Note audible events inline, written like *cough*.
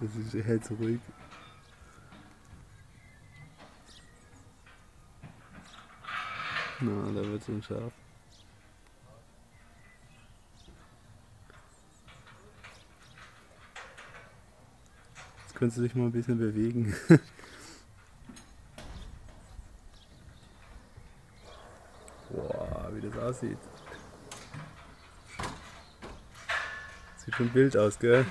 Das ist halt so ruhig. Na, da wird es unscharf. Jetzt könntest du dich mal ein bisschen bewegen. *laughs* Boah, wie das aussieht. Sieht schon wild aus, gell?